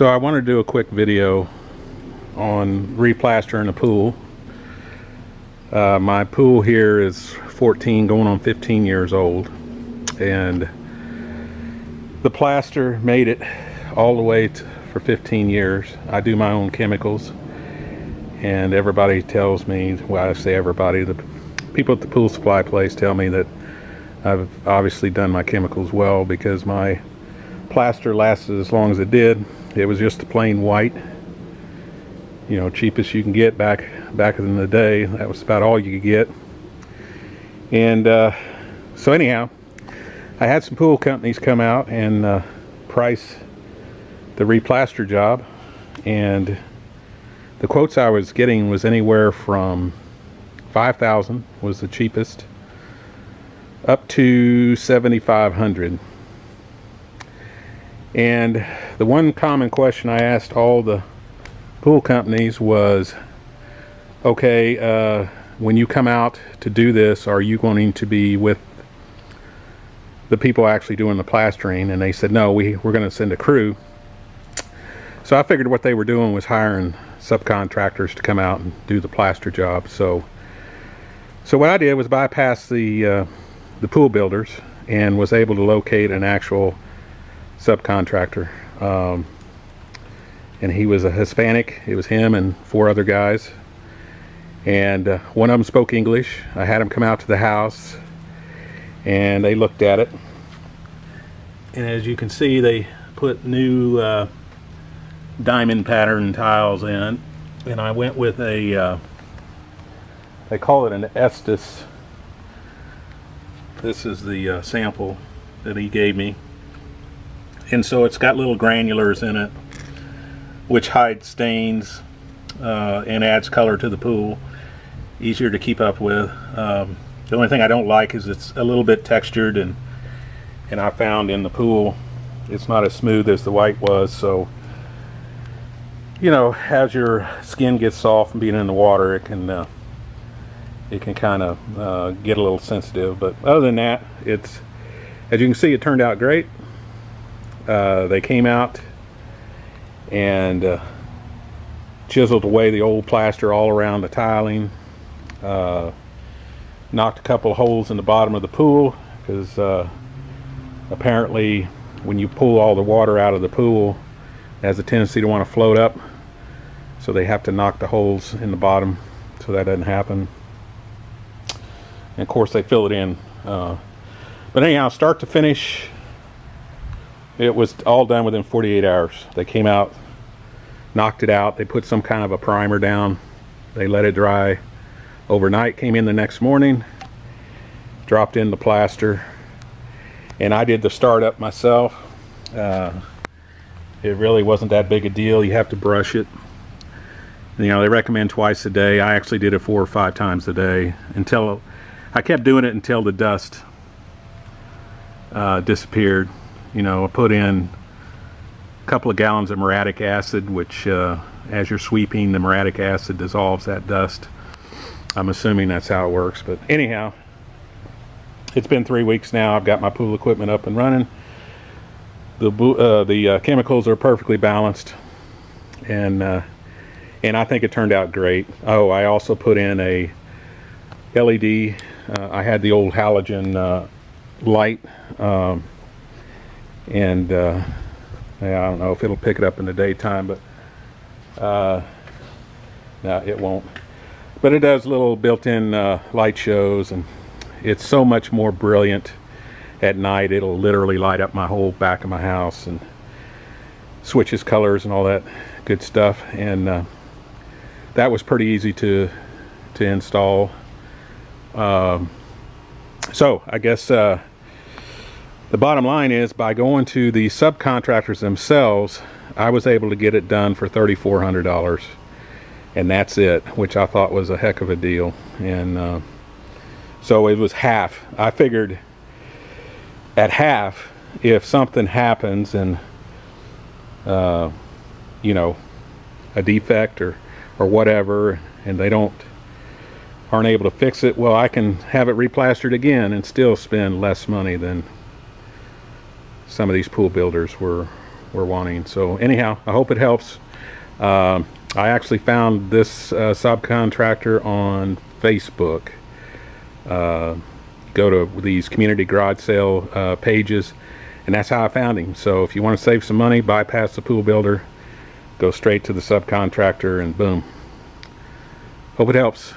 So I want to do a quick video on replastering a pool. Uh, my pool here is 14 going on 15 years old and the plaster made it all the way to, for 15 years. I do my own chemicals and everybody tells me, well I say everybody, the people at the pool supply place tell me that I've obviously done my chemicals well because my plaster lasted as long as it did. It was just plain white, you know, cheapest you can get back back in the day. That was about all you could get. And uh, so anyhow, I had some pool companies come out and uh, price the replaster job, and the quotes I was getting was anywhere from 5,000 was the cheapest up to 7,500 and the one common question I asked all the pool companies was, okay, uh, when you come out to do this, are you going to be with the people actually doing the plastering? And they said, no, we, we're going to send a crew. So I figured what they were doing was hiring subcontractors to come out and do the plaster job. So, so what I did was bypass the uh, the pool builders and was able to locate an actual subcontractor. Um, and he was a Hispanic. It was him and four other guys. And uh, one of them spoke English. I had him come out to the house and they looked at it. And as you can see, they put new uh, diamond pattern tiles in. And I went with a, uh, they call it an Estes. This is the uh, sample that he gave me and so it's got little granulars in it which hide stains uh, and adds color to the pool easier to keep up with. Um, the only thing I don't like is it's a little bit textured and and I found in the pool it's not as smooth as the white was. So you know as your skin gets soft and being in the water it can uh, it can kind of uh, get a little sensitive. But other than that it's as you can see it turned out great uh, they came out and uh, chiseled away the old plaster all around the tiling uh, knocked a couple holes in the bottom of the pool because uh, apparently when you pull all the water out of the pool it has a tendency to want to float up so they have to knock the holes in the bottom so that doesn't happen. And of course they fill it in uh, but anyhow start to finish it was all done within 48 hours. They came out, knocked it out. They put some kind of a primer down. They let it dry overnight. Came in the next morning, dropped in the plaster, and I did the startup myself. Uh, it really wasn't that big a deal. You have to brush it. You know, they recommend twice a day. I actually did it four or five times a day until I kept doing it until the dust uh, disappeared you know, I put in a couple of gallons of muriatic acid, which uh, as you're sweeping, the muriatic acid dissolves that dust. I'm assuming that's how it works. But anyhow, it's been three weeks now. I've got my pool equipment up and running. The, uh, the uh, chemicals are perfectly balanced. And, uh, and I think it turned out great. Oh, I also put in a LED. Uh, I had the old halogen uh, light. Um, and uh, yeah, I don't know if it'll pick it up in the daytime, but uh, no, it won't. But it does little built-in uh, light shows, and it's so much more brilliant at night. It'll literally light up my whole back of my house and switches colors and all that good stuff. And uh, that was pretty easy to to install. Um, so I guess uh, the bottom line is by going to the subcontractors themselves, I was able to get it done for $3,400 and that's it, which I thought was a heck of a deal. And uh, so it was half. I figured at half, if something happens and, uh, you know, a defect or, or whatever, and they don't, aren't able to fix it, well, I can have it replastered again and still spend less money than some of these pool builders were were wanting. So anyhow, I hope it helps. Um, I actually found this uh, subcontractor on Facebook. Uh, go to these community garage sale uh, pages, and that's how I found him. So if you want to save some money, bypass the pool builder, go straight to the subcontractor, and boom. Hope it helps.